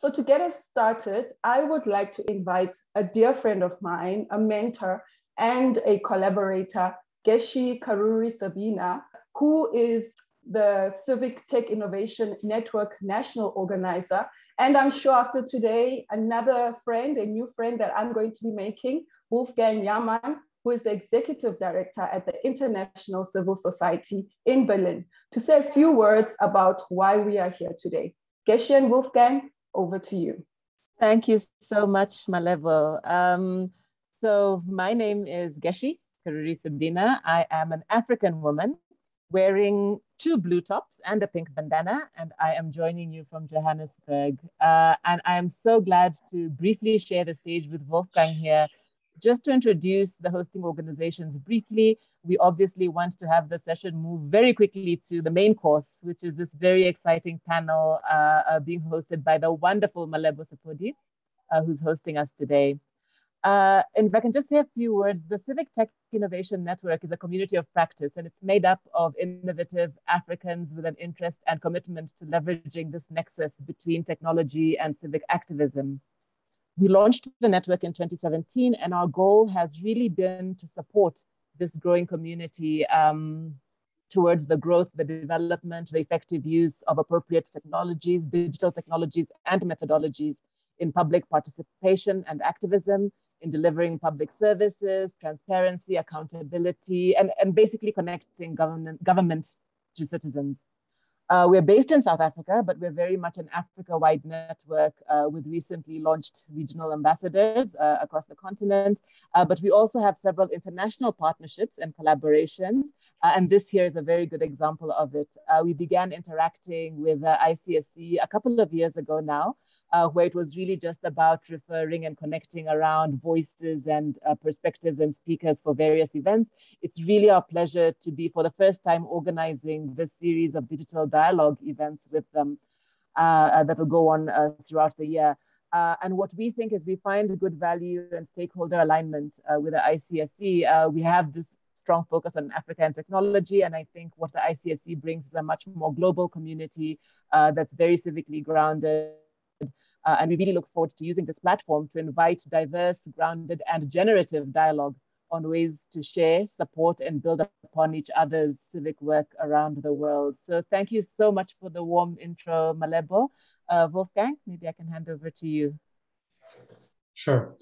So to get us started, I would like to invite a dear friend of mine, a mentor and a collaborator, Geshe Karuri Sabina, who is the Civic Tech Innovation Network National Organizer. And I'm sure after today, another friend, a new friend that I'm going to be making, Wolfgang Jamann, who is the Executive Director at the International Civil Society in Berlin, to say a few words about why we are here today. Geshe and Wolfgang, over to you. Thank you so much, Malebo. Um, so my name is Geshe Karuri Sabina. I am an African woman wearing two blue tops and a pink bandana, and I am joining you from Johannesburg. Uh, and I am so glad to briefly share the stage with Wolfgang here. Just to introduce the hosting organizations briefly, we obviously want to have the session move very quickly to the main course, which is this very exciting panel uh, uh, being hosted by the wonderful Malebo Sephodi, uh, who's hosting us today. Uh, and if I can just say a few words, the Civic Tech Innovation Network is a community of practice, and it's made up of innovative Africans with an interest and commitment to leveraging this nexus between technology and civic activism. We launched the network in 2017, and our goal has really been to support this growing community um, towards the growth, the development, the effective use of appropriate technologies, digital technologies, and methodologies in public participation and activism, in delivering public services, transparency, accountability, and, and basically connecting government, government to citizens. Uh, we're based in South Africa, but we're very much an Africa-wide network uh, with recently launched regional ambassadors uh, across the continent. Uh, but we also have several international partnerships and collaborations. Uh, and this here is a very good example of it. Uh, we began interacting with ICSC a couple of years ago now, uh, where it was really just about referring and connecting around voices and uh, perspectives and speakers for various events. It's really our pleasure to be, for the first time, organizing this series of digital dialogue events with them uh, uh that will go on uh, throughout the year. Uh, and what we think is we find good value and stakeholder alignment with the ICSC. we have this strong focus on Africa and technology. And I think what the ICSC brings is a much more global community that's very civically grounded uh, and we really look forward to using this platform to invite diverse, grounded, and generative dialogue on ways to share, support, and build upon each other's civic work around the world. So thank you so much for the warm intro, Malebo. Uh, Wolfgang, maybe I can hand over to you. Sure.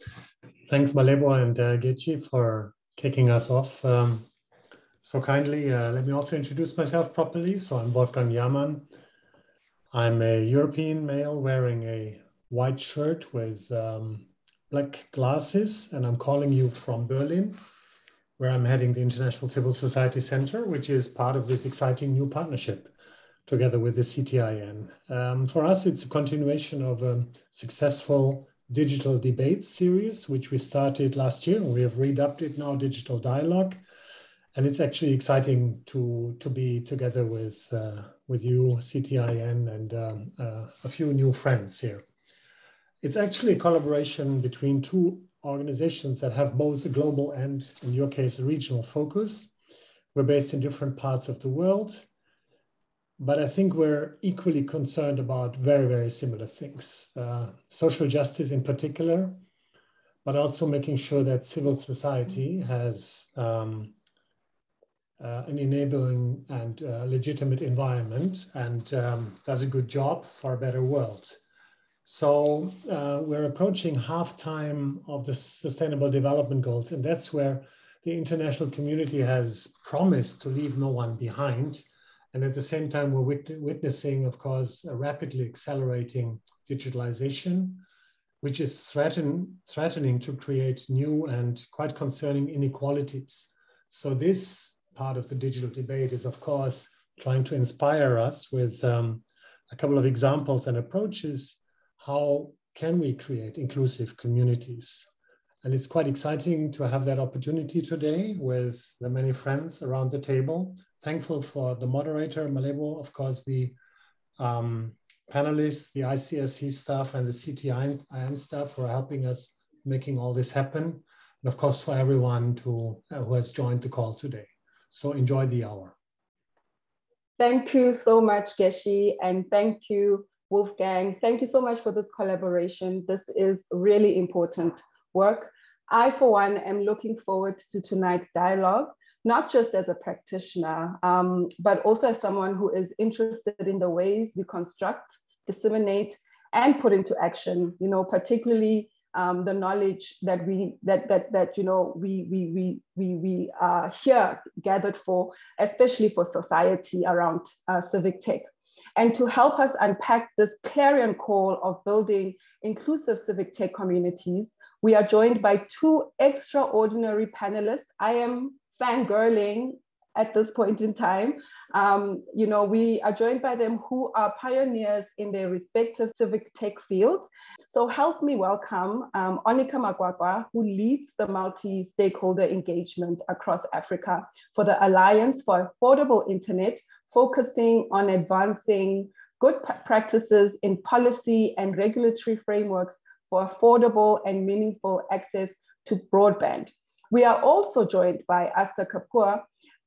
Thanks, Malebo and uh, Geshe, for kicking us off um, so kindly. Uh, let me also introduce myself properly. So I'm Wolfgang Jamann. I'm a European male wearing a white shirt with um, black glasses, and I'm calling you from Berlin, where I'm heading the International Civil Society Center, which is part of this exciting new partnership together with the CTIN. Um, for us, it's a continuation of a successful digital debate series, which we started last year, and we have redubbed it now Digital Dialogue. And it's actually exciting to, to be together with, uh, with you, CTIN, and um, uh, a few new friends here. It's actually a collaboration between two organizations that have both a global and, in your case, a regional focus. We're based in different parts of the world, but I think we're equally concerned about very, very similar things. Uh, social justice in particular, but also making sure that civil society has um, uh, an enabling and uh, legitimate environment and um, does a good job for a better world. So uh, we're approaching halftime of the Sustainable Development Goals, and that's where the international community has promised to leave no one behind. And at the same time, we're wit witnessing, of course, a rapidly accelerating digitalization, which is threaten threatening to create new and quite concerning inequalities. So this part of the digital debate is, of course, trying to inspire us with um, a couple of examples and approaches how can we create inclusive communities? And it's quite exciting to have that opportunity today with the many friends around the table. Thankful for the moderator, Malebo, of course, the um, panelists, the ICSC staff, and the CTIN staff for helping us making all this happen. And of course, for everyone to, uh, who has joined the call today. So enjoy the hour. Thank you so much, Geshe, and thank you Wolfgang, thank you so much for this collaboration. This is really important work. I, for one, am looking forward to tonight's dialogue, not just as a practitioner, um, but also as someone who is interested in the ways we construct, disseminate, and put into action, you know, particularly um, the knowledge that we that that that you know we we we we we are here gathered for, especially for society around uh, civic tech. And to help us unpack this clarion call of building inclusive civic tech communities, we are joined by two extraordinary panelists. I am fangirling at this point in time. Um, you know, we are joined by them who are pioneers in their respective civic tech fields. So help me welcome um, Onica Makwakwa, who leads the multi-stakeholder engagement across Africa for the Alliance for Affordable Internet, focusing on advancing good practices in policy and regulatory frameworks for affordable and meaningful access to broadband. We are also joined by Astha Kapoor,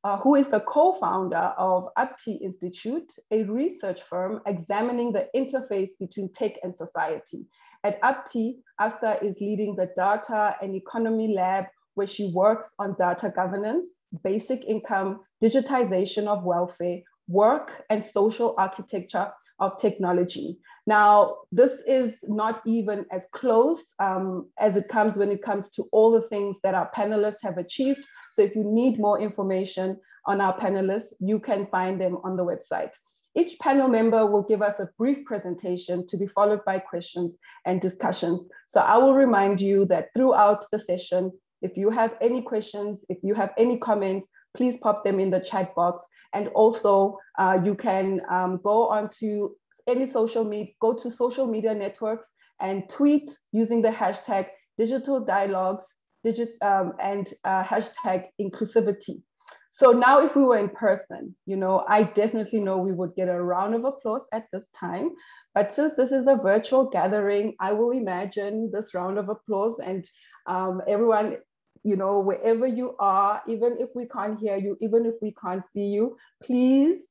uh, who is the co-founder of Aapti Institute, a research firm examining the interface between tech and society. At Aapti, Astha is leading the Data and Economy Lab, where she works on data governance, basic income, digitization of welfare, work, and social architecture of technology. Now, this is not even as close um, as it comes when it comes to all the things that our panelists have achieved. So if you need more information on our panelists, you can find them on the website. Each panel member will give us a brief presentation to be followed by questions and discussions. So I will remind you that throughout the session, if you have any questions, if you have any comments, please pop them in the chat box. And also uh, you can um, go onto any social media, go to social media networks and tweet using the hashtag digital dialogues digit, um, and uh, hashtag inclusivity. So now if we were in person, you know, I definitely know we would get a round of applause at this time. But since this is a virtual gathering, I will imagine this round of applause and um, everyone, you know, wherever you are, even if we can't hear you, even if we can't see you, please,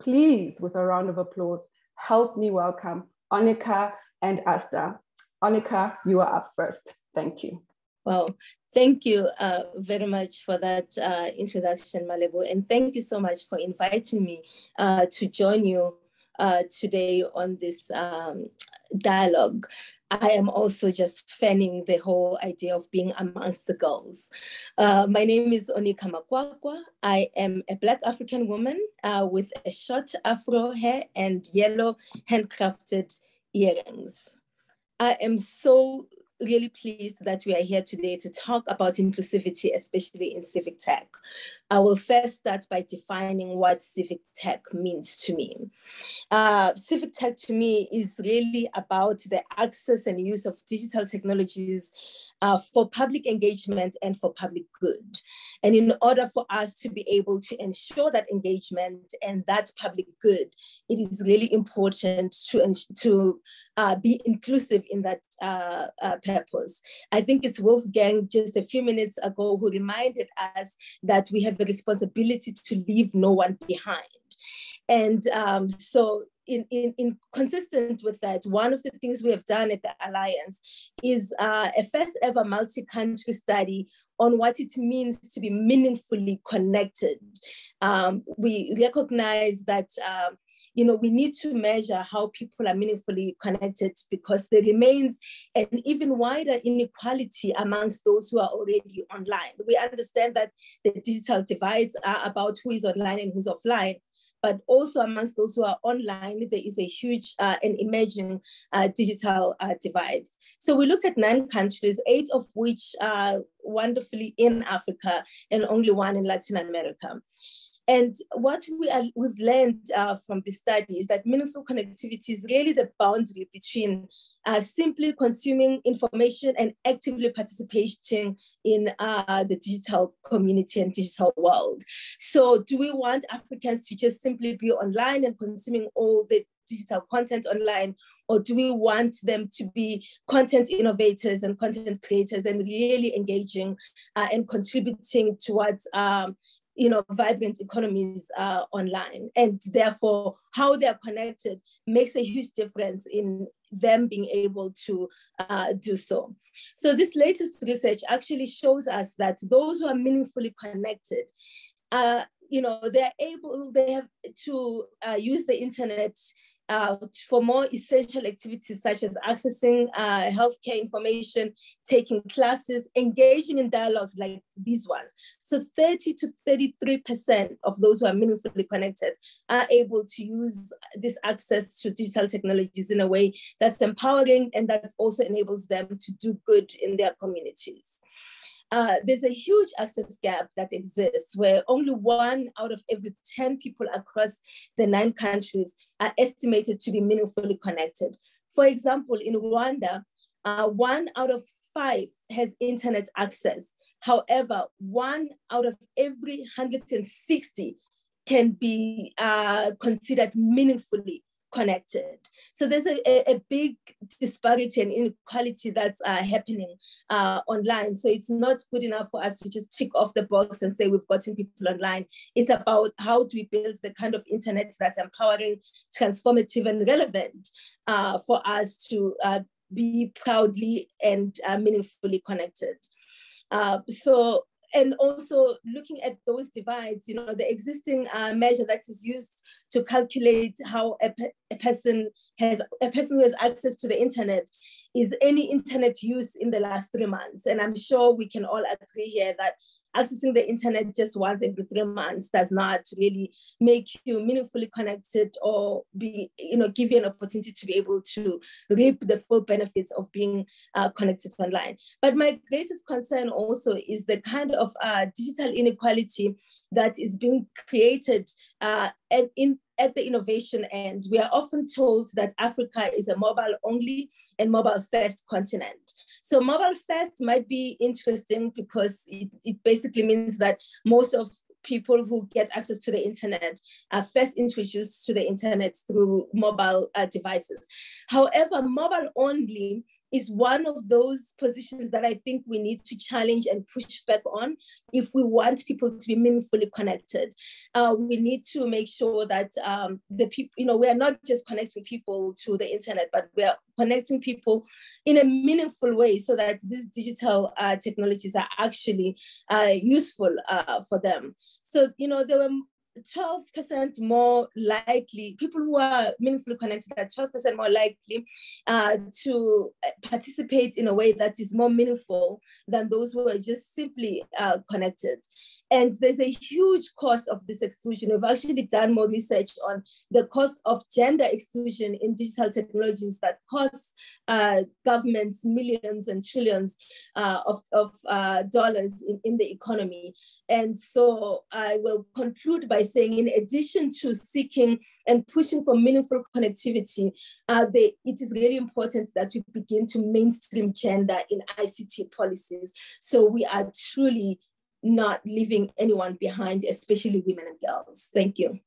please, with a round of applause, help me welcome Onica and Astha. Onica, you are up first. Thank you. Well, thank you uh, very much for that uh, introduction, Malebo, and thank you so much for inviting me uh, to join you uh, today on this um, dialogue. I am also just fanning the whole idea of being amongst the girls. Uh, my name is Onica Makwakwa. I am a Black African woman uh, with a short afro hair and yellow handcrafted earrings. I am so really pleased that we are here today to talk about inclusivity, especially in civic tech. I will first start by defining what civic tech means to me. Uh, civic tech to me is really about the access and use of digital technologies uh, for public engagement and for public good. And in order for us to be able to ensure that engagement and that public good, it is really important to, to uh, be inclusive in that uh, uh, purpose. I think it's Wolfgang just a few minutes ago who reminded us that we have a responsibility to leave no one behind. And um, so in, in, in consistent with that, one of the things we have done at the Alliance is uh, a first ever multi-country study on what it means to be meaningfully connected. Um, we recognize that um, you know, we need to measure how people are meaningfully connected because there remains an even wider inequality amongst those who are already online. We understand that the digital divides are about who is online and who's offline, but also amongst those who are online, there is a huge uh, and emerging uh, digital uh, divide. So we looked at nine countries, eight of which are wonderfully in Africa and only one in Latin America. And what we are, we've learned uh, from the study is that meaningful connectivity is really the boundary between uh, simply consuming information and actively participating in uh, the digital community and digital world. So do we want Africans to just simply be online and consuming all the digital content online, or do we want them to be content innovators and content creators and really engaging uh, and contributing towards um, you know, vibrant economies uh, online. And therefore, how they're connected makes a huge difference in them being able to uh, do so. So this latest research actually shows us that those who are meaningfully connected, uh, you know, they're able, they have to uh, use the internet uh, for more essential activities such as accessing uh, healthcare information, taking classes, engaging in dialogues like these ones. So 30 to 33% of those who are meaningfully connected are able to use this access to digital technologies in a way that's empowering and that also enables them to do good in their communities. Uh, there's a huge access gap that exists where only one out of every 10 people across the nine countries are estimated to be meaningfully connected. For example, in Rwanda, uh, one out of five has internet access. However, one out of every 160 can be uh, considered meaningfully connected. So there's a, a, big disparity and inequality that's uh, happening uh, online. So it's not good enough for us to just tick off the box and say we've gotten people online. It's about how do we build the kind of internet that's empowering, transformative, and relevant uh, for us to uh, be proudly and uh, meaningfully connected. Uh, so and also looking at those divides, you know, the existing uh, measure that is used to calculate how a, a, person has a person who has access to the internet is any internet use in the last three months. And I'm sure we can all agree here that accessing the internet just once every three months does not really make you meaningfully connected or be, you know, give you an opportunity to be able to reap the full benefits of being uh, connected online. But my greatest concern also is the kind of uh, digital inequality that is being created uh, in at the innovation end, we are often told that Africa is a mobile only and mobile first continent. So mobile first might be interesting because it, it basically means that most of people who get access to the internet are first introduced to the internet through mobile uh, devices. However, mobile only is one of those positions that I think we need to challenge and push back on if we want people to be meaningfully connected. Uh, we need to make sure that um, the people, you know, we are not just connecting people to the internet, but we are connecting people in a meaningful way so that these digital uh, technologies are actually uh, useful uh, for them. So, you know, there were 12% more likely, people who are meaningfully connected are 12% more likely uh, to participate in a way that is more meaningful than those who are just simply uh, connected. And there's a huge cost of this exclusion. We've actually done more research on the cost of gender exclusion in digital technologies that costs uh, governments millions and trillions uh, of, of uh, dollars in, in the economy. And so I will conclude by saying, in addition to seeking and pushing for meaningful connectivity, uh, they, it is really important that we begin to mainstream gender in ICT policies. So we are truly not leaving anyone behind, especially women and girls. Thank you.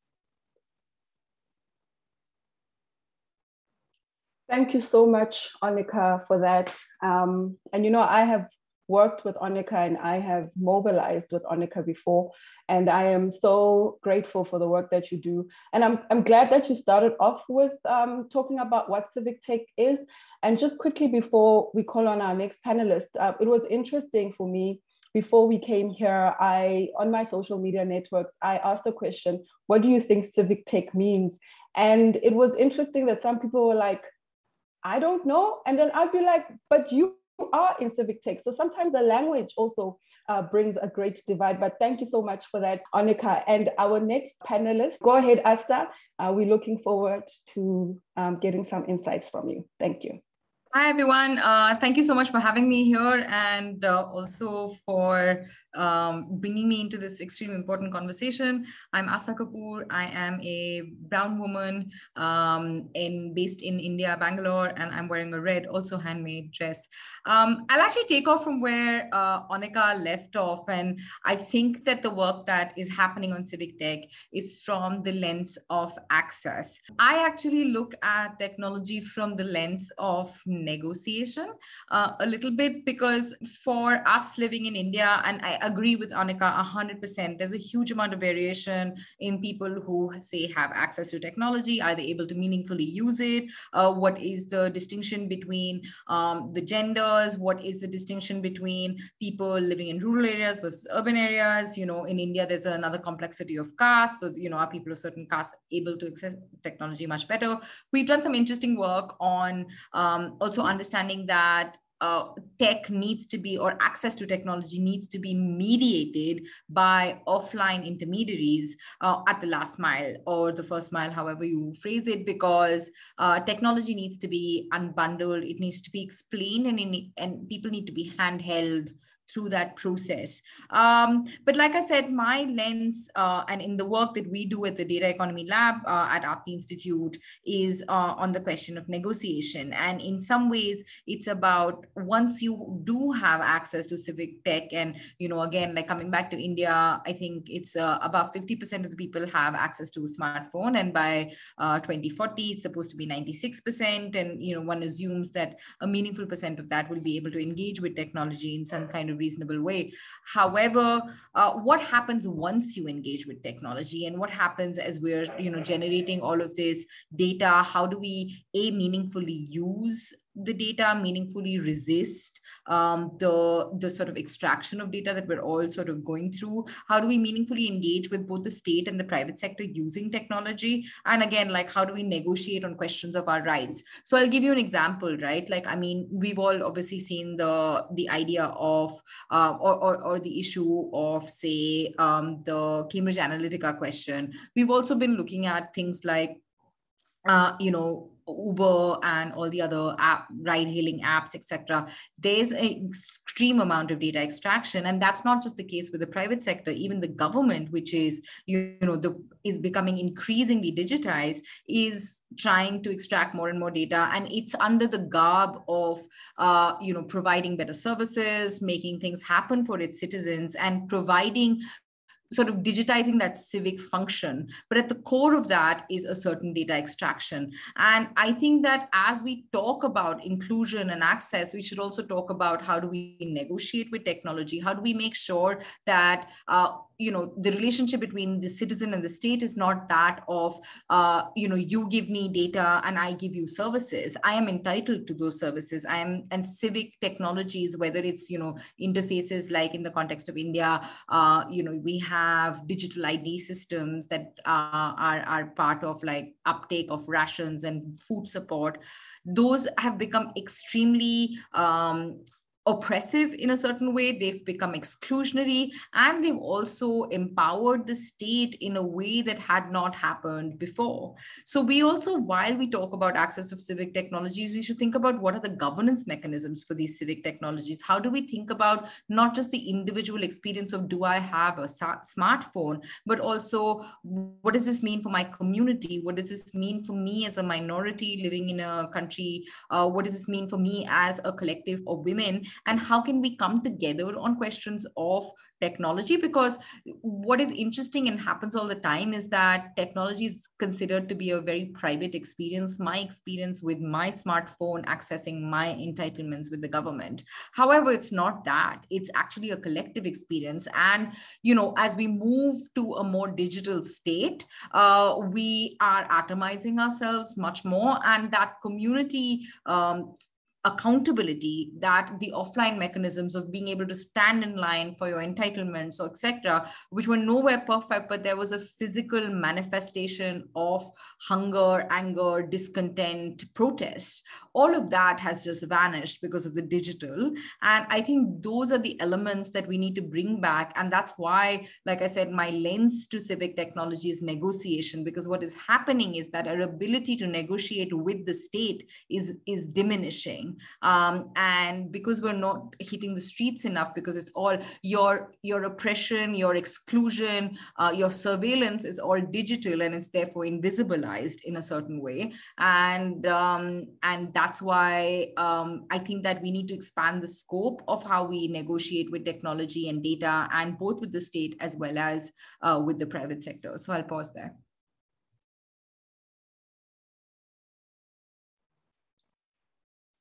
Thank you so much, Onica, for that. Um, and you know, I have worked with Onica and I have mobilized with Onica before. And I am so grateful for the work that you do. And I'm, I'm glad that you started off with um, talking about what civic tech is. And just quickly before we call on our next panelist, uh, it was interesting for me before we came here, I on my social media networks, I asked the question, what do you think civic tech means? And it was interesting that some people were like, I don't know. And then I'd be like, but you are in civic tech. So sometimes the language also uh, brings a great divide. But thank you so much for that, Onica. And our next panelist, go ahead, Astha. Uh, we're looking forward to um, getting some insights from you. Thank you. Hi, everyone. Uh, thank you so much for having me here and uh, also for um, bringing me into this extremely important conversation. I'm Astha Kapoor. I am a brown woman um, in, based in India, Bangalore, and I'm wearing a red, also handmade dress. Um, I'll actually take off from where uh, left off. And I think that the work that is happening on Civic Tech is from the lens of access. I actually look at technology from the lens of negotiation uh, a little bit because for us living in India, and I agree with Anika 100%, there's a huge amount of variation in people who say have access to technology. Are they able to meaningfully use it? Uh, what is the distinction between um, the genders? What is the distinction between people living in rural areas versus urban areas? You know, in India, there's another complexity of caste. So, you know, are people of certain caste able to access technology much better? We've done some interesting work on um, also understanding that uh, tech needs to be or access to technology needs to be mediated by offline intermediaries uh, at the last mile or the first mile however you phrase it because uh, technology needs to be unbundled. It needs to be explained and, in, and people need to be handheld through that process. Um, but like I said, my lens uh, and in the work that we do at the Data Economy Lab uh, at Aapti Institute is uh, on the question of negotiation. And in some ways, it's about once you do have access to civic tech, and you know, again, like coming back to India, I think it's uh, about 50% of the people have access to a smartphone, and by uh, 2040, it's supposed to be 96%. And you know, one assumes that a meaningful percent of that will be able to engage with technology in some kind of reasonable way. However, uh, what happens once you engage with technology and what happens as we're you know generating all of this data? How do we a meaningfully use the data meaningfully resist um, the the sort of extraction of data that we're all sort of going through? How do we meaningfully engage with both the state and the private sector using technology? And again like how do we negotiate on questions of our rights? So i'll give you an example right? Like i mean we've all obviously seen the the idea of uh, or, or, or the issue of say um, the cambridge analytica question. We've also been looking at things like uh, you know Uber and all the other app ride hailing apps, etc. There's an extreme amount of data extraction, and that's not just the case with the private sector. Even the government, which is you know the is becoming increasingly digitized, is trying to extract more and more data, and it's under the garb of uh, you know providing better services, making things happen for its citizens, and providing sort of digitizing that civic function. But at the core of that is a certain data extraction. And I think that as we talk about inclusion and access, we should also talk about how do we negotiate with technology? How do we make sure that uh, you know the relationship between the citizen and the state is not that of uh, you know you give me data and i give you services. I am entitled to those services. I am and civic technologies whether it's you know interfaces like in the context of india uh, you know we have digital id systems that uh, are, are part of like uptake of rations and food support. Those have become extremely um, oppressive in a certain way. They've become exclusionary and they've also empowered the state in a way that had not happened before. So we also while we talk about access of civic technologies we should think about what are the governance mechanisms for these civic technologies. How do we think about not just the individual experience of do i have a smartphone but also what does this mean for my community? What does this mean for me as a minority living in a country? Uh, what does this mean for me as a collective of women and how can we come together on questions of technology? Because what is interesting and happens all the time is that technology is considered to be a very private experience. My experience with my smartphone accessing my entitlements with the government. However it's not that. It's actually a collective experience. And you know as we move to a more digital state uh, we are atomizing ourselves much more. And that community um, accountability that the offline mechanisms of being able to stand in line for your entitlements or etc which were nowhere perfect but there was a physical manifestation of hunger anger discontent protest. All of that has just vanished because of the digital. And i think those are the elements that we need to bring back. And that's why like i said my lens to civic technology is negotiation because what is happening is that our ability to negotiate with the state is is diminishing um, and because we're not hitting the streets enough because it's all your your oppression your exclusion uh, your surveillance is all digital and it's therefore invisibilized in a certain way. And um, and that's why um, i think that we need to expand the scope of how we negotiate with technology and data and both with the state as well as uh, with the private sector. So i'll pause there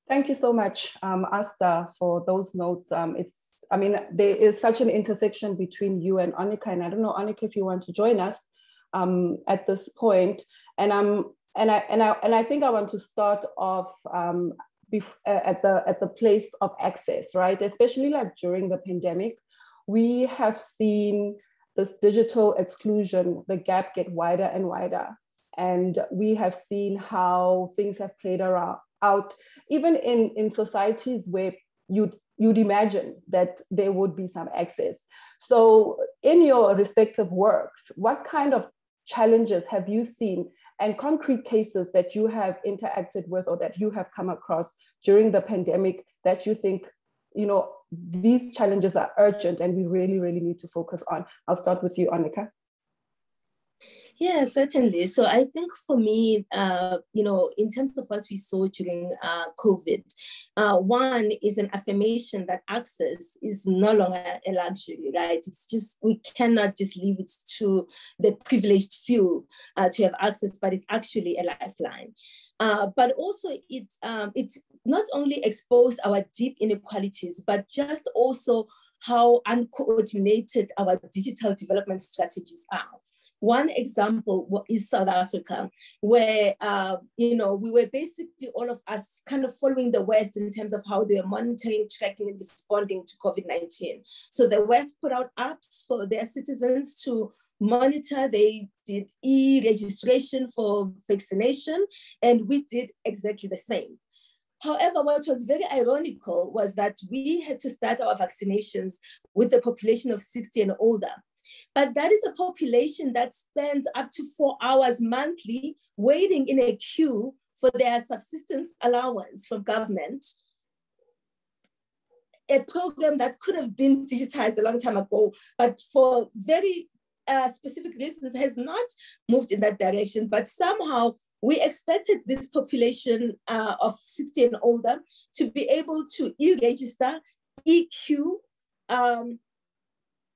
Thank you so much, um, Astha, for those notes. Um, it's, I mean, there is such an intersection between you and Annika, and I don't know, Annika, if you want to join us um, at this point. And I'm, and I, and I, and I think I want to start off um, uh, at the at the place of access, right? Especially like during the pandemic, we have seen this digital exclusion, the gap get wider and wider. And we have seen how things have played around, out, even in, in societies where you'd, you'd imagine that there would be some access. So, in your respective works, what kind of challenges have you seen and concrete cases that you have interacted with or that you have come across during the pandemic that you think you know these challenges are urgent and we really really need to focus on i'll start with you annika yeah, certainly. So I think for me, uh, you know, in terms of what we saw during uh, COVID, uh, one is an affirmation that access is no longer a luxury, right? It's just, we cannot just leave it to the privileged few uh, to have access, but it's actually a lifeline. Uh, but also it, um, it not only exposed our deep inequalities, but just also how uncoordinated our digital development strategies are. One example is South Africa, where, uh, you know, we were basically all of us kind of following the West in terms of how they were monitoring, tracking, and responding to COVID-19. So the West put out apps for their citizens to monitor. They did e-registration for vaccination, and we did exactly the same. However, what was very ironical was that we had to start our vaccinations with the population of 60 and older. But that is a population that spends up to four hours monthly waiting in a queue for their subsistence allowance from government. A program that could have been digitized a long time ago, but for very uh, specific reasons has not moved in that direction. But somehow we expected this population uh, of 60 and older to be able to e-register, EQ, um,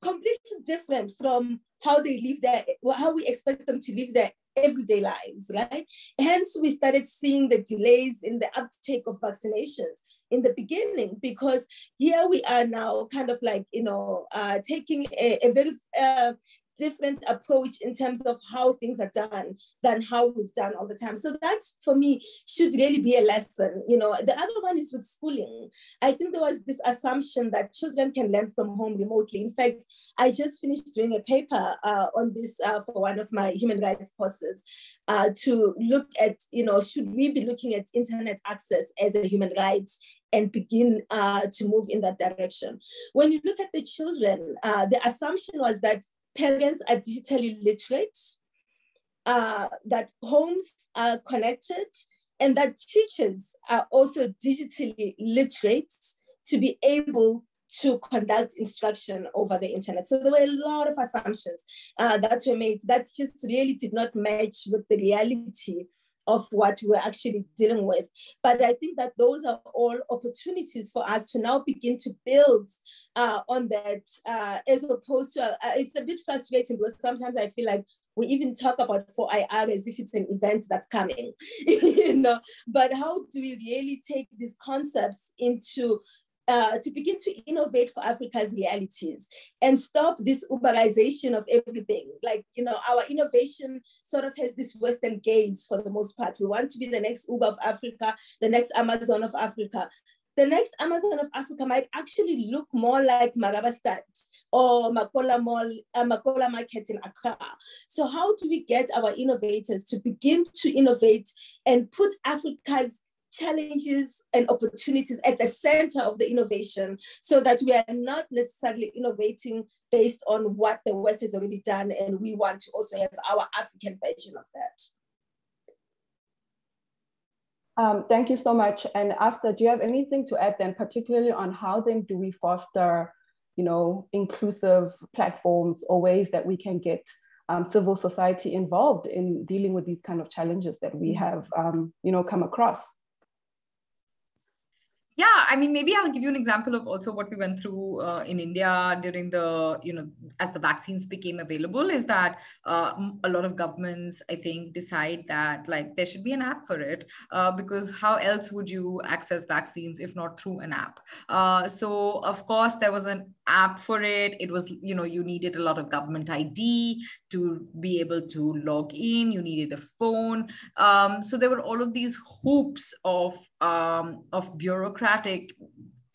completely different from how they live their, how we expect them to live their everyday lives, right? Hence, we started seeing the delays in the uptake of vaccinations in the beginning because here we are now kind of like you know uh, taking a, a very uh, different approach in terms of how things are done than how we've done all the time. So that for me should really be a lesson. You know, the other one is with schooling. I think there was this assumption that children can learn from home remotely. In fact, I just finished doing a paper uh, on this uh, for one of my human rights courses uh, to look at, you know, should we be looking at internet access as a human right and begin uh, to move in that direction. When you look at the children, uh, the assumption was that parents are digitally literate, uh, that homes are connected, and that teachers are also digitally literate to be able to conduct instruction over the internet. So there were a lot of assumptions uh, that were made that just really did not match with the reality of what we're actually dealing with. But I think that those are all opportunities for us to now begin to build uh, on that, uh, as opposed to, uh, it's a bit frustrating because sometimes I feel like we even talk about 4IR as if it's an event that's coming, you know, but how do we really take these concepts into uh, to begin to innovate for Africa's realities and stop this Uberization of everything. Like, you know, our innovation sort of has this Western gaze for the most part. We want to be the next Uber of Africa, the next Amazon of Africa. The next Amazon of Africa might actually look more like Marabastad or Makola Mall, uh, Makola Market in Accra. So how do we get our innovators to begin to innovate and put Africa's challenges and opportunities at the center of the innovation so that we are not necessarily innovating based on what the West has already done and we want to also have our African version of that. Um, thank you so much. And Astha, do you have anything to add then, particularly on how then do we foster, you know, inclusive platforms or ways that we can get um, civil society involved in dealing with these kind of challenges that we have, um, you know, come across? Yeah i mean maybe i'll give you an example of also what we went through uh, in india during the you know as the vaccines became available is that uh, a lot of governments i think decide that like there should be an app for it uh, because how else would you access vaccines if not through an app? Uh, so of course there was an app for it. It was you know you needed a lot of government id to be able to log in. You needed a phone. Um, so there were all of these hoops of um, of bureaucratic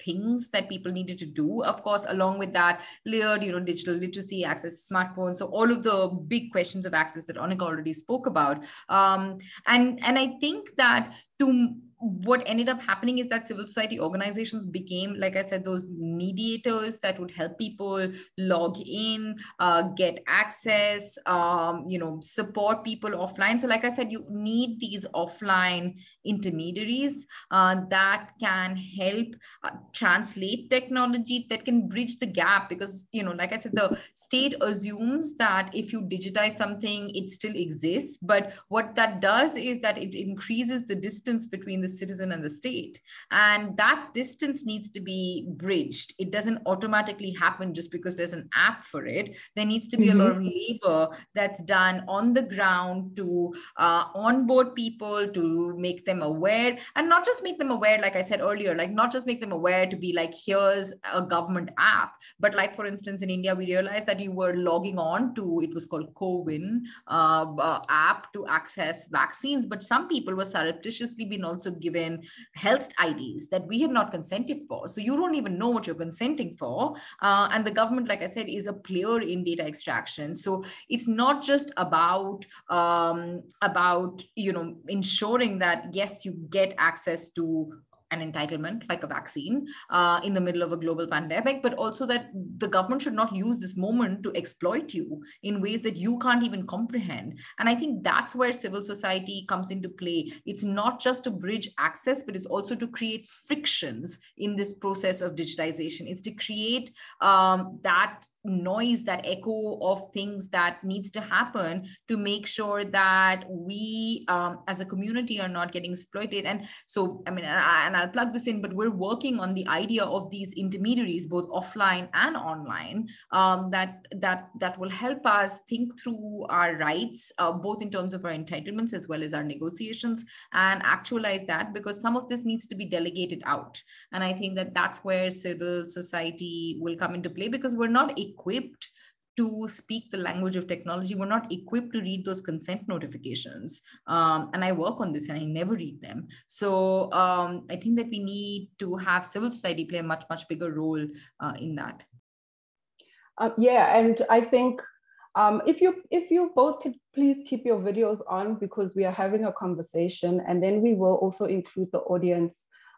things that people needed to do. Of course along with that layered you know digital literacy access to smartphones. So all of the big questions of access that Anika already spoke about. Um, and and i think that to what ended up happening is that civil society organizations became, like I said, those mediators that would help people log in, uh, get access, um, you know, support people offline. So, like I said, you need these offline intermediaries uh, that can help uh, translate technology that can bridge the gap. Because, you know, like I said, the state assumes that if you digitize something, it still exists. But what that does is that it increases the distance between the citizen and the state. And that distance needs to be bridged. It doesn't automatically happen just because there's an app for it. There needs to be mm-hmm. a lot of labor that's done on the ground to uh, onboard people, to make them aware, and not just make them aware, like I said earlier, like not just make them aware to be like, here's a government app, but like, for instance, in India, we realized that you were logging on to, it was called CoWIN uh, uh, app to access vaccines, but some people were surreptitiously been also given health IDs that we have not consented for. So you don't even know what you're consenting for. Uh, and the government, like I said, is a player in data extraction. So it's not just about um, about you know ensuring that yes, you get access to an entitlement like a vaccine uh, in the middle of a global pandemic, but also that the government should not use this moment to exploit you in ways that you can't even comprehend. And I think that's where civil society comes into play. It's not just to bridge access, but it's also to create frictions in this process of digitization. It's to create um, that noise that echo of things that needs to happen to make sure that we um, as a community are not getting exploited. And so i mean and i'll plug this in but we're working on the idea of these intermediaries both offline and online um, that that that will help us think through our rights uh, both in terms of our entitlements as well as our negotiations and actualize that because some of this needs to be delegated out. And i think that that's where civil society will come into play because we're not equipped to speak the language of technology. We're not equipped to read those consent notifications. Um, and I work on this and I never read them. So um, I think that we need to have civil society play a much, much bigger role uh, in that. Uh, yeah, and I think um, if you if you both could please keep your videos on because we are having a conversation and then we will also include the audience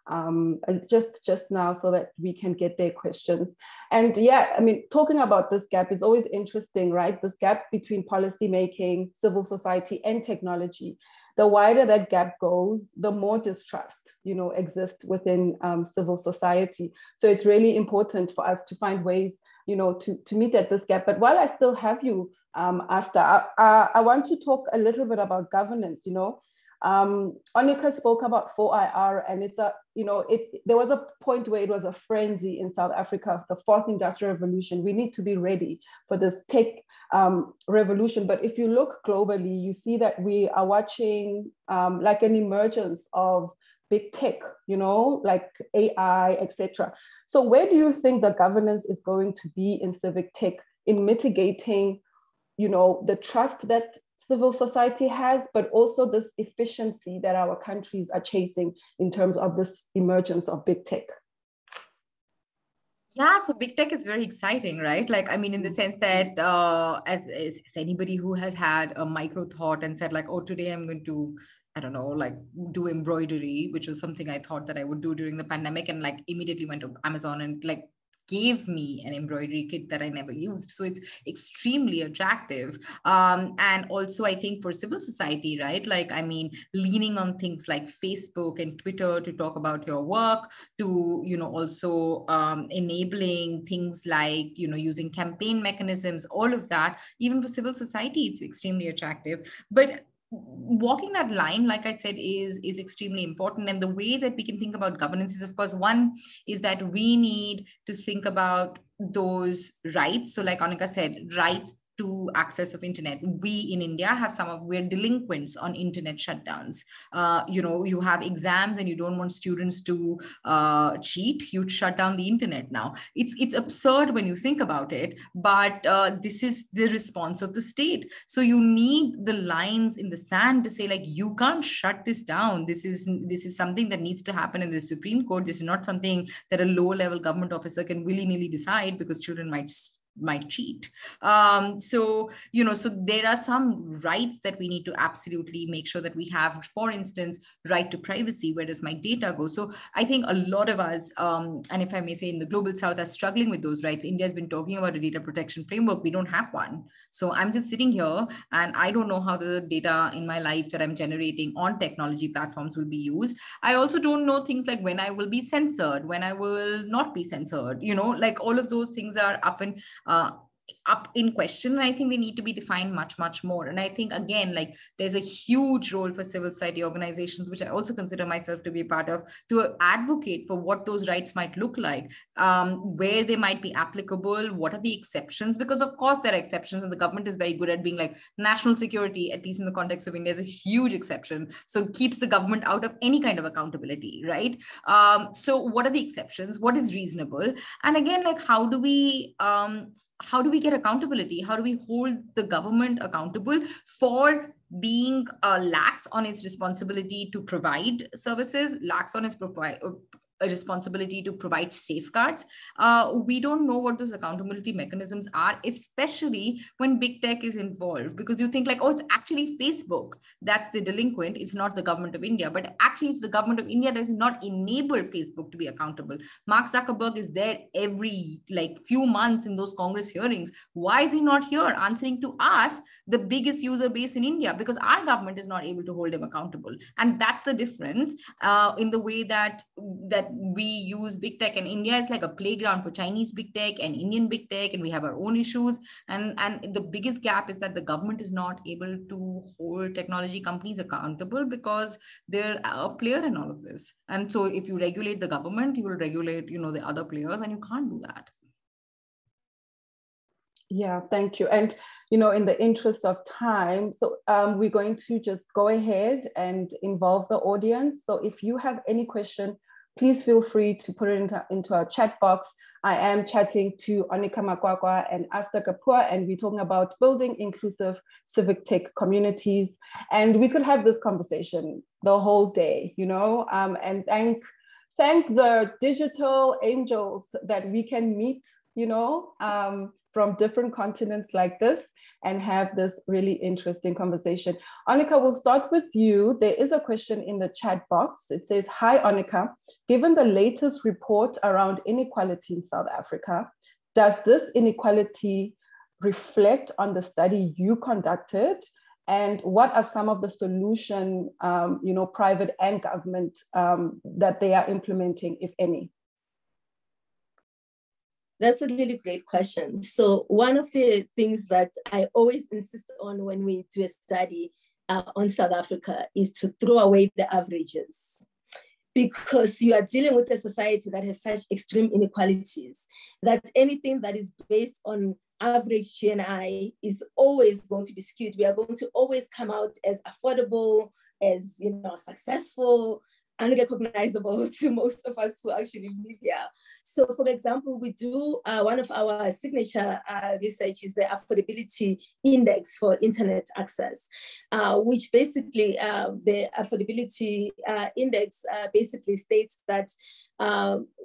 um, just just now so that we can get their questions. And yeah, I mean, talking about this gap is always interesting, right? This gap between policymaking, civil society, and technology. The wider that gap goes, the more distrust, you know, exists within um, civil society. So it's really important for us to find ways, you know, to, to meet at this gap. But while I still have you, um, Astha, I, I, I want to talk a little bit about governance, you know, um, Anika spoke about 4IR, and it's a, you know, it there was a point where it was a frenzy in South Africa, the fourth industrial revolution. We need to be ready for this tech um, revolution. But if you look globally, you see that we are watching um, like an emergence of big tech, you know, like AI, etc. So where do you think the governance is going to be in civic tech in mitigating, you know, the trust that civil society has, but also this efficiency that our countries are chasing in terms of this emergence of big tech. Yeah, so big tech is very exciting, right? Like, I mean, in the sense that uh, as, as anybody who has had a micro thought and said, like, oh, today I'm going to I don't know, like do embroidery, which was something I thought that I would do during the pandemic, and like immediately went to Amazon and like gave me an embroidery kit that I never used. So it's extremely attractive. Um, and also, I think for civil society, right? Like, I mean, leaning on things like Facebook and Twitter to talk about your work, to, you know, also um, enabling things like, you know, using campaign mechanisms, all of that, even for civil society, it's extremely attractive. But walking that line like i said is is extremely important. And the way that we can think about governance is of course one is that we need to think about those rights. So like anika said rights to access of internet. We in india have some of we're delinquents on internet shutdowns. Uh, you know you have exams and you don't want students to uh, cheat you shut down the internet now. It's it's absurd when you think about it but uh, this is the response of the state. So you need the lines in the sand to say like you can't shut this down. This is this is something that needs to happen in the supreme court. This is not something that a low level government officer can willy-nilly decide because children might might cheat. Um, so you know so there are some rights that we need to absolutely make sure that we have. For instance right to privacy where does my data go? So i think a lot of us um, and if i may say in the global south are struggling with those rights. India has been talking about a data protection framework. We don't have one. So i'm just sitting here and i don't know how the data in my life that i'm generating on technology platforms will be used. I also don't know things like when i will be censored when i will not be censored you know like all of those things are up and uh, up in question and i think they need to be defined much much more. And i think again like there's a huge role for civil society organizations which i also consider myself to be a part of to advocate for what those rights might look like um, where they might be applicable what are the exceptions because of course there are exceptions and the government is very good at being like national security at least in the context of india is a huge exception. So keeps the government out of any kind of accountability right? Um, so what are the exceptions? What is reasonable? And again like how do we um, how do we get accountability? How do we hold the government accountable for being uh, lax on its responsibility to provide services, lax on its provi- a responsibility to provide safeguards. Uh, we don't know what those accountability mechanisms are, especially when big tech is involved, because you think like, oh, it's actually Facebook that's the delinquent. It's not the government of India, but actually it's the government of India that does not enable Facebook to be accountable. Mark Zuckerberg is there every like few months in those Congress hearings. Why is he not here answering to us, the biggest user base in India? Because our government is not able to hold him accountable, and that's the difference uh, in the way that that we use big tech and india is like a playground for chinese big tech and indian big tech and we have our own issues. And and the biggest gap is that the government is not able to hold technology companies accountable because they're a player in all of this. And so if you regulate the government you will regulate you know the other players and you can't do that. Yeah thank you. And you know in the interest of time so um, we're going to just go ahead and involve the audience. So if you have any question please feel free to put it into, into our chat box. I am chatting to Onica Makwakwa and Astha Kapoor, and we're talking about building inclusive civic tech communities. And we could have this conversation the whole day, you know, um, and thank, thank the digital angels that we can meet, you know, um, from different continents like this and have this really interesting conversation. Onica, we'll start with you. There is a question in the chat box. It says, Hi, Onica. Given the latest report around inequality in South Africa, does this inequality reflect on the study you conducted? And what are some of the solution, um, you know, private and government um, that they are implementing, if any? That's a really great question. So one of the things that I always insist on when we do a study uh, on South Africa is to throw away the averages because you are dealing with a society that has such extreme inequalities that anything that is based on average GNI is always going to be skewed. We are going to always come out as affordable, as you know, successful, unrecognizable to most of us who actually live here. So, for example, we do uh, one of our signature uh, research is the affordability index for internet access, uh, which basically uh, the affordability uh, index uh, basically states that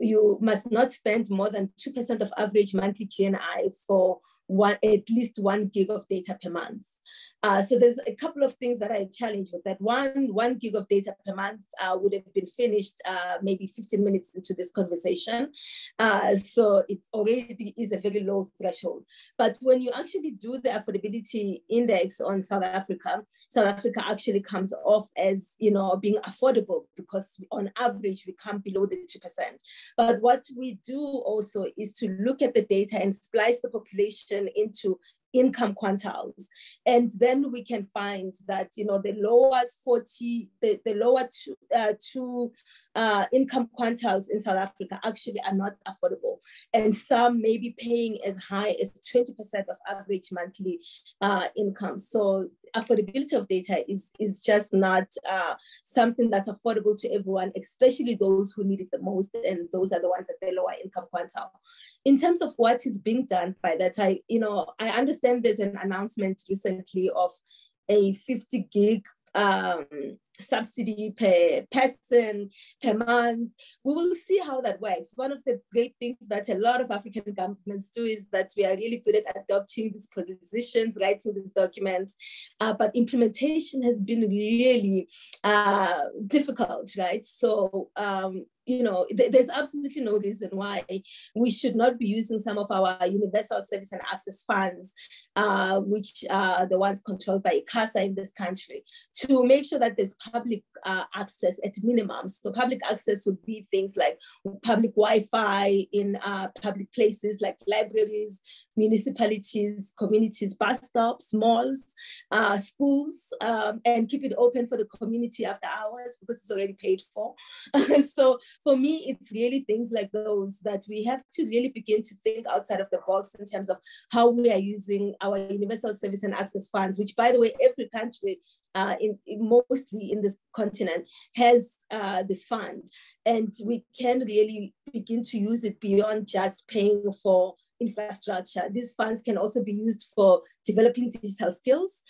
you must not spend more than 2% of average monthly GNI for one, at least one gig of data per month. Uh, so there's a couple of things that I challenge with that. One, one gig of data per month uh, would have been finished uh, maybe 15 minutes into this conversation. Uh, so it already is a very low threshold. But when you actually do the affordability index on South Africa, South Africa actually comes off as you know being affordable because on average we come below the 2%. But what we do also is to look at the data and splice the population into income quantiles. And then we can find that, you know, the lower 40, the, the lower two, uh, two uh, income quantiles in South Africa actually are not affordable. And some may be paying as high as 20% of average monthly uh, income. So affordability of data is, is just not uh, something that's affordable to everyone, especially those who need it the most. And those are the ones at the lower income quantile. In terms of what is being done by that, I, you know, I understand there's an announcement recently of a 50 gig um, subsidy per person per month. We will see how that works. One of the great things that a lot of African governments do is that we are really good at adopting these positions, writing these documents, uh, but implementation has been really uh, difficult, right? So um, you know, th- there's absolutely no reason why we should not be using some of our universal service and access funds, uh, which are the ones controlled by ICASA in this country, to make sure that there's public uh, access at minimum. So public access would be things like public Wi-Fi in uh, public places like libraries, municipalities, communities, bus stops, malls, uh, schools, um, and keep it open for the community after hours because it's already paid for. so for me, it's really things like those that we have to really begin to think outside of the box in terms of how we are using our universal service and access funds, which by the way, every country uh, in, in, mostly in this continent has uh, this fund. And we can really begin to use it beyond just paying for infrastructure. These funds can also be used for developing digital skills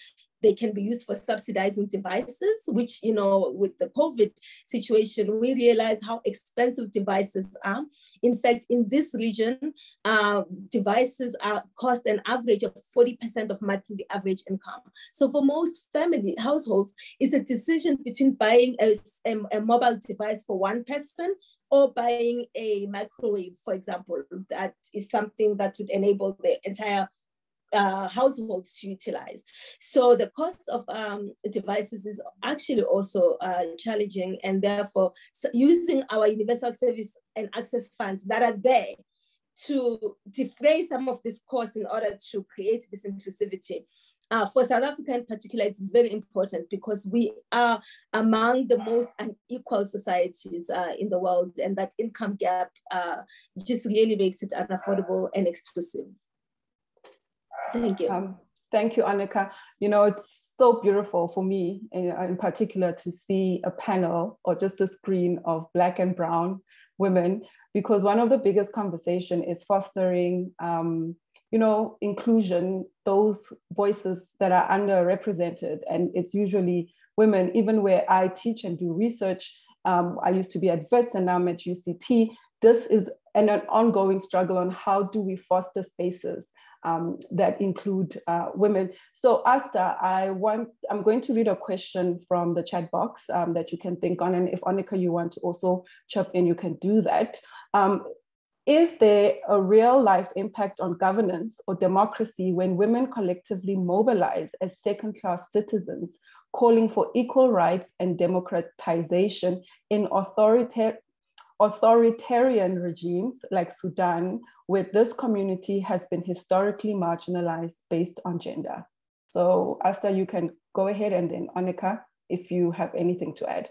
they can be used for subsidizing devices, which, you know, with the COVID situation, we realize how expensive devices are. In fact, in this region, uh, devices are cost an average of 40% of monthly average income. So for most family households, it's a decision between buying a, a, a mobile device for one person or buying a microwave, for example, that is something that would enable the entire uh, households to utilize. So the cost of um, devices is actually also uh, challenging and therefore using our universal service and access funds that are there to defray some of this cost in order to create this inclusivity. Uh, for South Africa in particular, it's very important because we are among the most unequal societies uh, in the world, and that income gap uh, just really makes it unaffordable and exclusive. Thank you. Um, thank you, Onica. You know, it's so beautiful for me in, in particular to see a panel or just a screen of Black and Brown women, because one of the biggest conversation is fostering, um, you know, inclusion, those voices that are underrepresented. And it's usually women, even where I teach and do research, um, I used to be at Wits and now I'm at UCT. This is an, an ongoing struggle on how do we foster spaces um, that include uh, women. So Astha, I want, I'm going to read a question from the chat box um, that you can think on. And if Onica, you want to also chip in, you can do that. Um, is there a real life impact on governance or democracy when women collectively mobilize as second class citizens, calling for equal rights and democratization in authoritarian authoritarian regimes like Sudan, where this community has been historically marginalized based on gender. So Astha, you can go ahead and then Onica, if you have anything to add.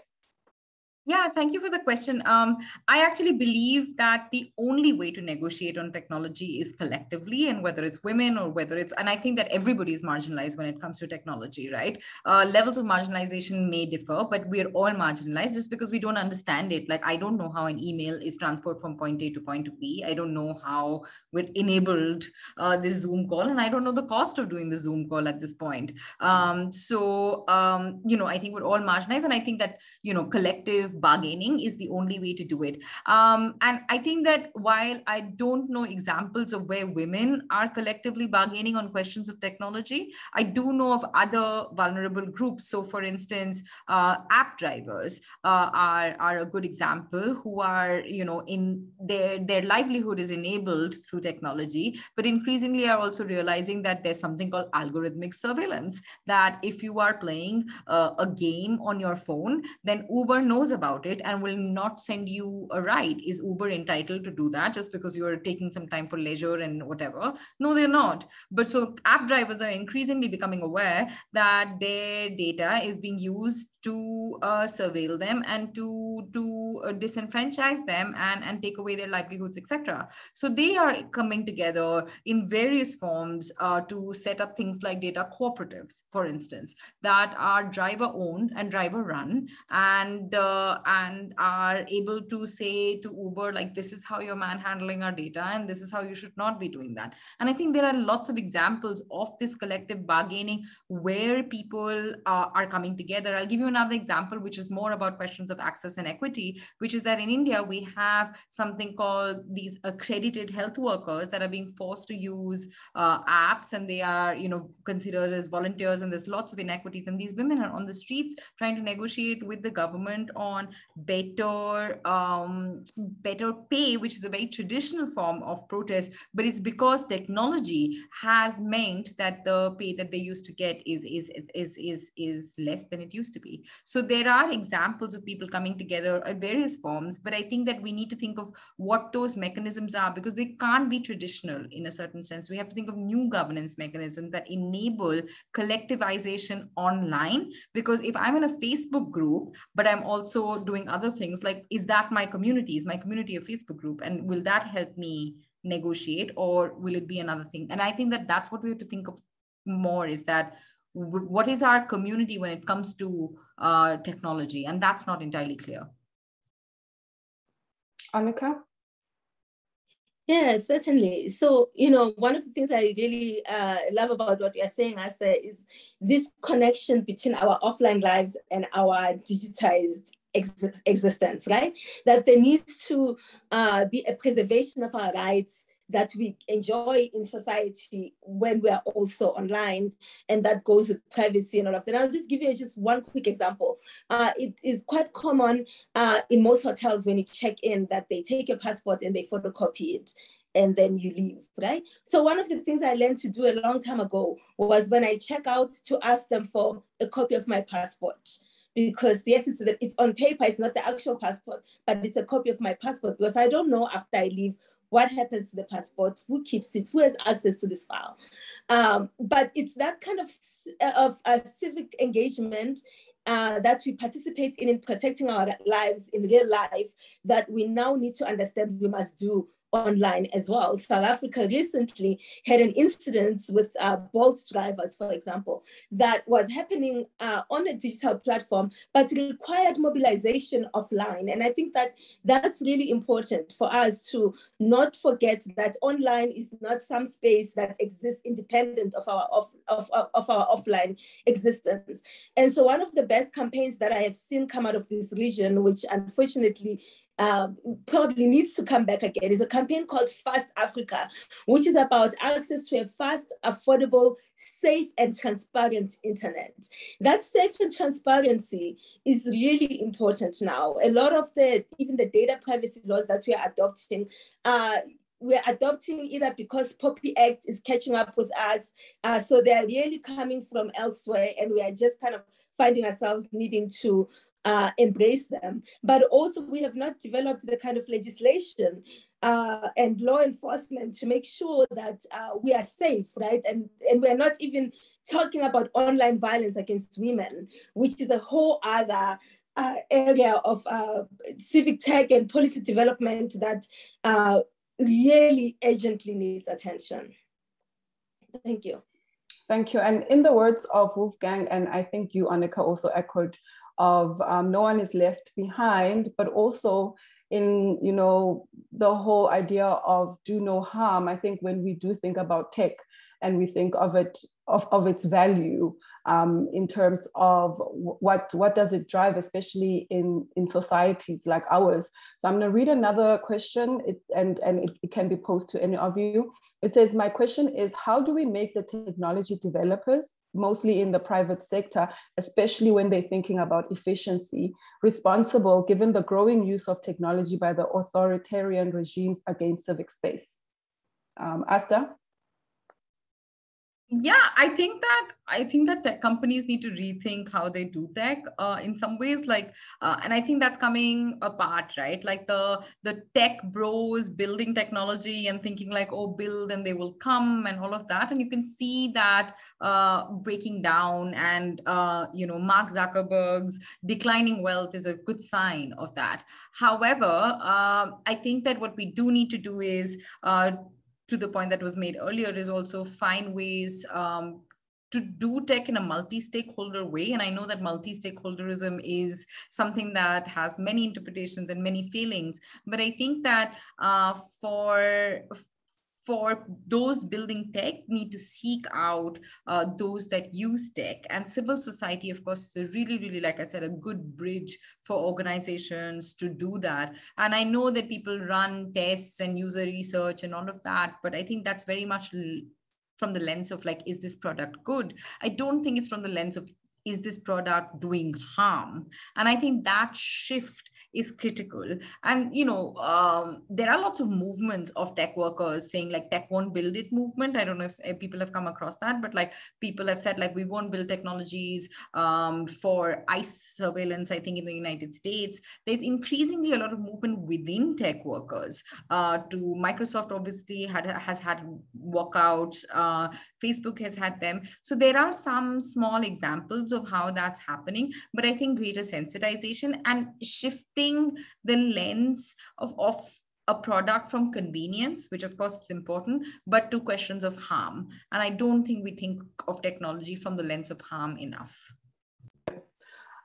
Yeah, thank you for the question. Um, I actually believe that the only way to negotiate on technology is collectively, and whether it's women or whether it's, and I think that everybody is marginalized when it comes to technology, right? Uh, levels of marginalization may differ, but we're all marginalized just because we don't understand it. Like, I don't know how an email is transported from point A to point B. I don't know how we're enabled uh, this Zoom call, and I don't know the cost of doing the Zoom call at this point. Um, so, um, you know, I think we're all marginalized, and I think that, you know, collective bargaining is the only way to do it. Um, and I think that while I don't know examples of where women are collectively bargaining on questions of technology, I do know of other vulnerable groups. So, for instance, uh, app drivers uh, are, are a good example who are, you know, in their, their livelihood is enabled through technology, but increasingly are also realizing that there's something called algorithmic surveillance, that if you are playing uh, a game on your phone, then Uber knows about about it and will not send you a ride. Is Uber entitled to do that just because you're taking some time for leisure and whatever? No, they're not. But so app drivers are increasingly becoming aware that their data is being used to uh, surveil them and to to uh, disenfranchise them and and take away their livelihoods etc so they are coming together in various forms uh, to set up things like data cooperatives for instance that are driver owned and driver run and uh, and are able to say to uber like this is how you're manhandling our data and this is how you should not be doing that and i think there are lots of examples of this collective bargaining where people uh, are coming together i'll give you another example, which is more about questions of access and equity, which is that in India, we have something called these accredited health workers that are being forced to use uh, apps and they are, you know, considered as volunteers and there's lots of inequities. And these women are on the streets trying to negotiate with the government on better, um, better pay, which is a very traditional form of protest, but it's because technology has meant that the pay that they used to get is, is, is, is, is less than it used to be. So there are examples of people coming together at various forms, but I think that we need to think of what those mechanisms are because they can't be traditional in a certain sense. We have to think of new governance mechanisms that enable collectivization online. Because if I'm in a Facebook group, but I'm also doing other things, like is that my community? Is my community a Facebook group? And will that help me negotiate or will it be another thing? And I think that that's what we have to think of more is that what is our community when it comes to uh, technology? And that's not entirely clear. Onica? Yeah, certainly. So, you know, one of the things I really uh, love about what you're saying, Astha, is this connection between our offline lives and our digitized ex- existence, right? That there needs to uh, be a preservation of our rights that we enjoy in society when we are also online, and that goes with privacy and all of that. I'll just give you just one quick example. Uh, it is quite common uh, in most hotels when you check in that they take your passport and they photocopy it and then you leave, right? So one of the things I learned to do a long time ago was when I check out to ask them for a copy of my passport because yes, it's it's on paper, it's not the actual passport, but it's a copy of my passport because I don't know after I leave what happens to the passport, who keeps it, who has access to this file. Um, but it's that kind of, of civic engagement uh, that we participate in in protecting our lives in real life that we now need to understand we must do online as well. South Africa recently had an incident with uh, Bolt drivers, for example, that was happening uh, on a digital platform, but required mobilization offline. And I think that that's really important for us to not forget that online is not some space that exists independent of our off, of, of, of our offline existence. And so one of the best campaigns that I have seen come out of this region, which unfortunately um, probably needs to come back again is a campaign called Fast Africa, which is about access to a fast, affordable, safe, and transparent internet. That safe and transparency is really important now. A lot of the, even the data privacy laws that we are adopting, uh, we're adopting either because POPI Act is catching up with us. Uh, so they're really coming from elsewhere, and we are just kind of finding ourselves needing to uh, embrace them. But also, we have not developed the kind of legislation uh, and law enforcement to make sure that uh, we are safe, right? And, and we're not even talking about online violence against women, which is a whole other uh, area of uh, civic tech and policy development that uh, really urgently needs attention. Thank you. Thank you. And in the words of Wolfgang, and I think you, Onica, also echoed of um, no one is left behind, but also in you know the whole idea of do no harm. I think when we do think about tech and we think of it of, of its value um, in terms of what what does it drive, especially in in societies like ours. So I'm going to read another question, it, and and it, it can be posed to any of you. It says, my question is, how do we make the technology developers mostly in the private sector, especially when they're thinking about efficiency, responsible given the growing use of technology by the authoritarian regimes against civic space. Um, Astha? Yeah i think that i think that tech companies need to rethink how they do tech uh, in some ways like uh, and i think that's coming apart right? Like the the tech bros building technology and thinking like oh build and they will come and all of that. And you can see that uh, breaking down and uh, you know mark zuckerberg's declining wealth is a good sign of that. However um, i think that what we do need to do is uh, to the point that was made earlier is also find ways um, to do tech in a multi-stakeholder way. And i know that multi-stakeholderism is something that has many interpretations and many feelings but i think that uh, for for those building tech need to seek out uh, those that use tech. And civil society of course is a really really like i said a good bridge for organizations to do that. And i know that people run tests and user research and all of that but i think that's very much from the lens of like is this product good? I don't think it's from the lens of is this product doing harm? And i think that shift is critical. And you know um, there are lots of movements of tech workers saying like tech won't build it movement. I don't know if people have come across that but like people have said like we won't build technologies um, for ice surveillance i think in the united states. There's increasingly a lot of movement within tech workers. Uh, to microsoft obviously had has had walkouts uh, facebook has had them. So there are some small examples of how that's happening but i think greater sensitization and shifting the lens of, of a product from convenience, which of course is important, but to questions of harm. And I don't think we think of technology from the lens of harm enough.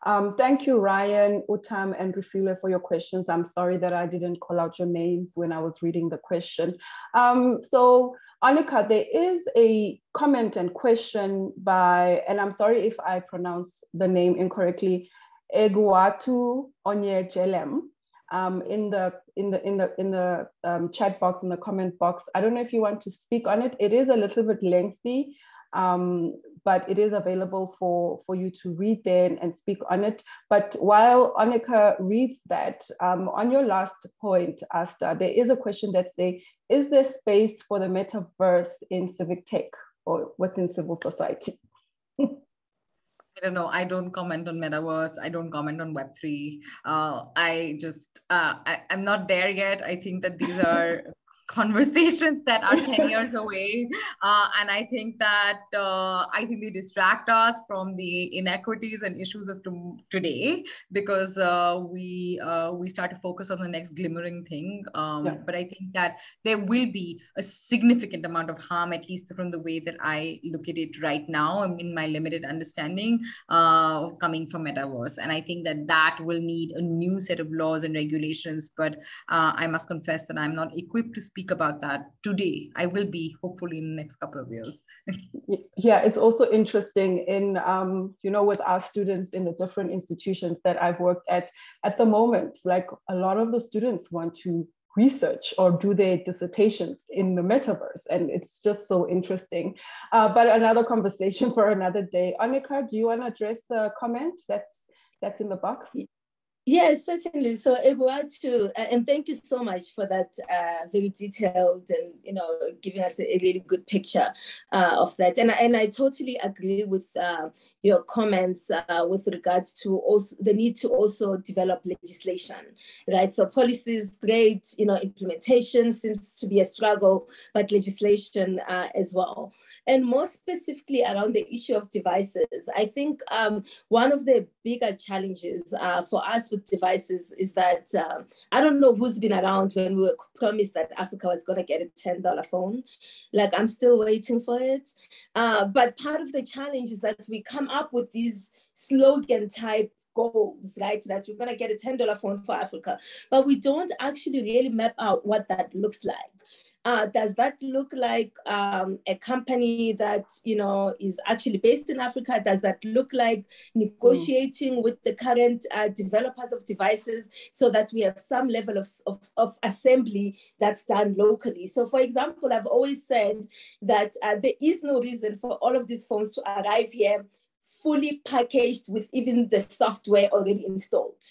Um, thank you, Ryan, Utam, and Refula for your questions. I'm sorry that I didn't call out your names when I was reading the question. Um, so Onica, there is a comment and question by, and I'm sorry if I pronounce the name incorrectly, Eguatu Onyejelem. Um, in the in the in the in the um, chat box in the comment box. I don't know if you want to speak on it. It is a little bit lengthy, um, but it is available for, for you to read then and speak on it. But while Onica reads that, um, on your last point, Astha, there is a question that say, is there space for the metaverse in civic tech or within civil society? I don't know. I don't comment on metaverse. I don't comment on Web3. Uh, I just, uh, I, I'm not there yet. I think that these are conversations that are 10 years away uh, and i think that uh, i think they distract us from the inequities and issues of today because uh, we uh, we start to focus on the next glimmering thing um, yeah. but i think that there will be a significant amount of harm at least from the way that i look at it right now in my limited understanding uh, coming from metaverse and i think that that will need a new set of laws and regulations but uh, i must confess that i'm not equipped to speak about that today. I will be hopefully in the next couple of years. yeah, it's also interesting in, um, you know, with our students in the different institutions that I've worked at at the moment, like a lot of the students want to research or do their dissertations in the metaverse. And it's just so interesting. Uh, but another conversation for another day. Onica, do you want to address the comment that's that's in the box? Yes, certainly. So Ebuatu, and thank you so much for that uh, very detailed and you know giving us a, really good picture uh, of that. And and I totally agree with uh, your comments uh, with regards to also the need to also develop legislation, right? So policies, great, you know, implementation seems to be a struggle, but legislation uh, as well. And more specifically around the issue of devices, I think um, one of the bigger challenges uh, for us with devices is that um, I don't know who's been around when we were promised that Africa was going to get a $10 phone. Like, I'm still waiting for it. Uh, but part of the challenge is that we come up with these slogan type goals, right? That we're going to get a $10 phone for Africa, but we don't actually really map out what that looks like. Uh, does that look like um, a company that you know is actually based in Africa? Does that look like negotiating mm. with the current uh, developers of devices so that we have some level of, of, of, assembly that's done locally? So, for example, I've always said that uh, there is no reason for all of these phones to arrive here fully packaged with even the software already installed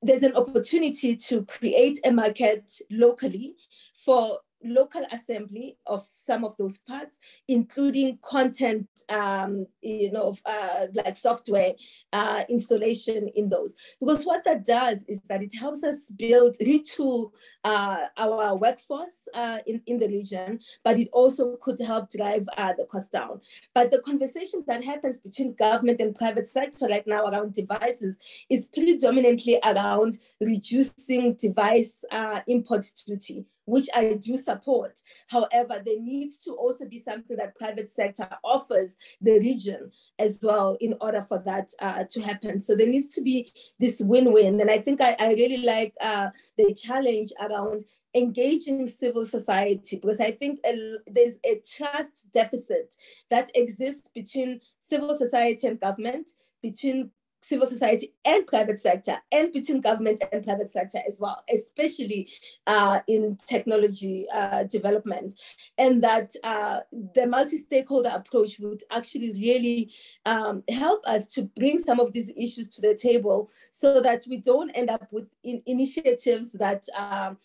there's an opportunity to create a market locally for local assembly of some of those parts, including content, um, you know, uh, like software uh, installation in those. Because what that does is that it helps us build, retool uh, our workforce uh, in, in the region, but it also could help drive uh, the cost down. But the conversation that happens between government and private sector right now around devices is predominantly around reducing device uh, import duty which I do support. However, there needs to also be something that private sector offers the region as well in order for that uh, to happen. So there needs to be this win-win. And I think I, I really like uh, the challenge around engaging civil society because I think a, there's a trust deficit that exists between civil society and government, between civil society and private sector and between government and private sector as well, especially uh, in technology uh, development. And that uh, the multi-stakeholder approach would actually really um, help us to bring some of these issues to the table so that we don't end up with in initiatives that um,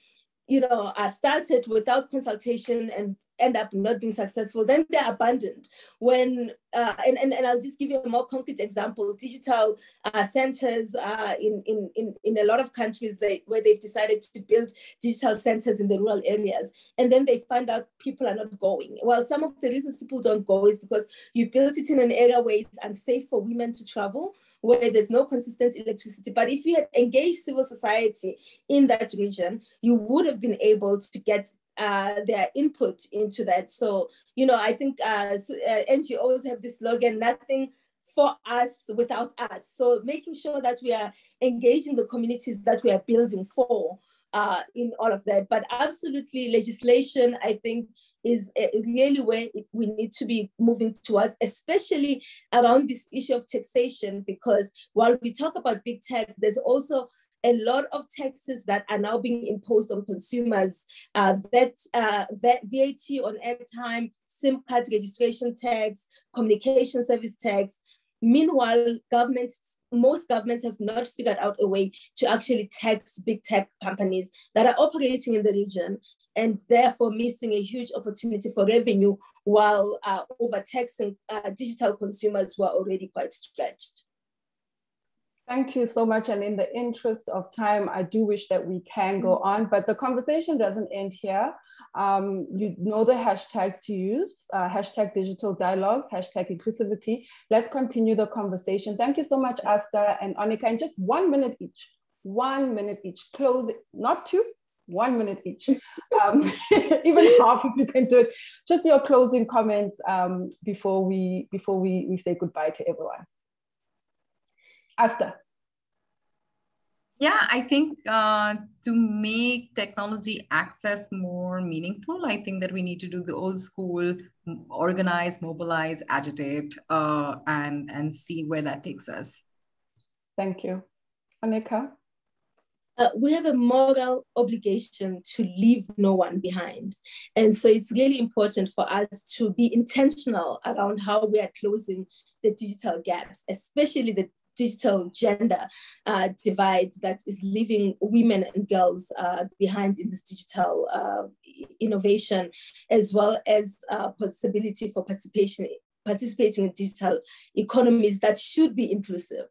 you know, are started without consultation and end up not being successful, then they're abandoned. When uh, and, and, and I'll just give you a more concrete example. Digital uh, centers uh, in, in, in, in a lot of countries they, where they've decided to build digital centers in the rural areas. And then they find out people are not going. Well, some of the reasons people don't go is because you built it in an area where it's unsafe for women to travel, where there's no consistent electricity. But if you had engaged civil society in that region, you would have been able to get uh, their input into that. So, you know, I think uh, uh, NGOs have this slogan, nothing for us without us. So making sure that we are engaging the communities that we are building for uh, in all of that. But absolutely legislation, I think, is really where we need to be moving towards, especially around this issue of taxation, because while we talk about big tech, there's also a lot of taxes that are now being imposed on consumers, uh, VAT, uh, VAT, on airtime, SIM card registration tax, communication service tax. Meanwhile, governments, most governments have not figured out a way to actually tax big tech companies that are operating in the region and therefore missing a huge opportunity for revenue while uh, overtaxing uh, digital consumers who are already quite stretched. Thank you so much. And in the interest of time, I do wish that we can go mm. on, but the conversation doesn't end here. Um, you know the hashtags to use, uh, hashtag digital dialogues, hashtag inclusivity. Let's continue the conversation. Thank you so much, Astha and Onica. In just one minute each, one minute each. Close it, not two, one minute each. Um, even half if you can do it. Just your closing comments um, before we before we, we say goodbye to everyone. Astha. Yeah, I think uh, to make technology access more meaningful, I think that we need to do the old school organize, mobilize, agitate, uh, and, and see where that takes us. Thank you. Onica? Uh, we have a moral obligation to leave no one behind. And so it's really important for us to be intentional around how we are closing the digital gaps, especially the digital gender uh, divide that is leaving women and girls uh, behind in this digital uh, innovation, as well as uh, possibility for participation, participating in digital economies that should be inclusive.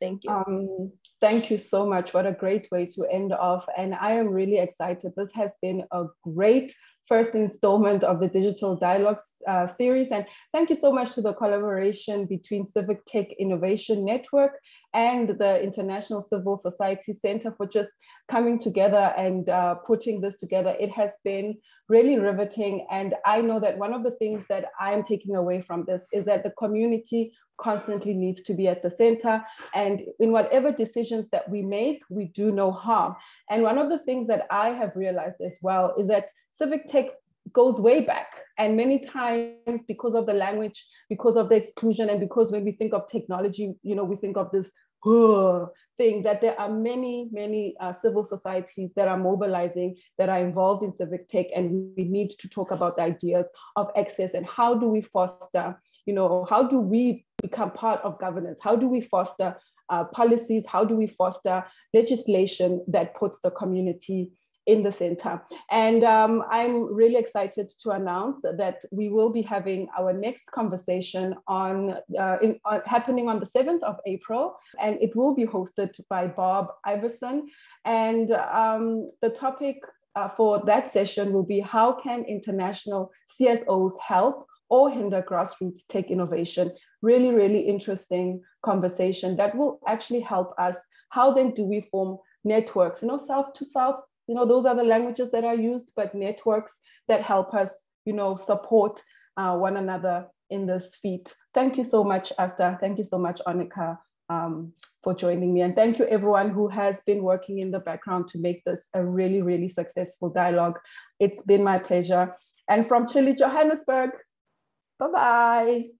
Thank you. Um, thank you so much. What a great way to end off. And I am really excited. This has been a great first installment of the Digital Dialogues uh, series. And thank you so much to the collaboration between Civic Tech Innovation Network and the International Civil Society Center for just coming together and uh, putting this together. It has been really riveting. And I know that one of the things that I'm taking away from this is that the community constantly needs to be at the center. And in whatever decisions that we make, we do no harm. And one of the things that I have realized as well is that civic tech goes way back. And many times, because of the language, because of the exclusion, and because when we think of technology, you know, we think of this thing that there are many, many uh, civil societies that are mobilizing, that are involved in civic tech, and we need to talk about the ideas of access and how do we foster, you know, how do we become part of governance? How do we foster uh, policies? How do we foster legislation that puts the community in the center. And um, I'm really excited to announce that we will be having our next conversation on, uh, in, uh, happening on the 7th of April, and it will be hosted by Bob Iverson. And um, the topic uh, for that session will be how can international CSOs help or hinder grassroots tech innovation? Really, really interesting conversation that will actually help us. How then do we form networks, you know, south to south, you know, those are the languages that are used, but networks that help us, you know, support uh, one another in this feat. Thank you so much, Astha. Thank you so much, Onica, um, for joining me. And thank you everyone who has been working in the background to make this a really, really successful dialogue. It's been my pleasure. And from Chile, Johannesburg, bye-bye.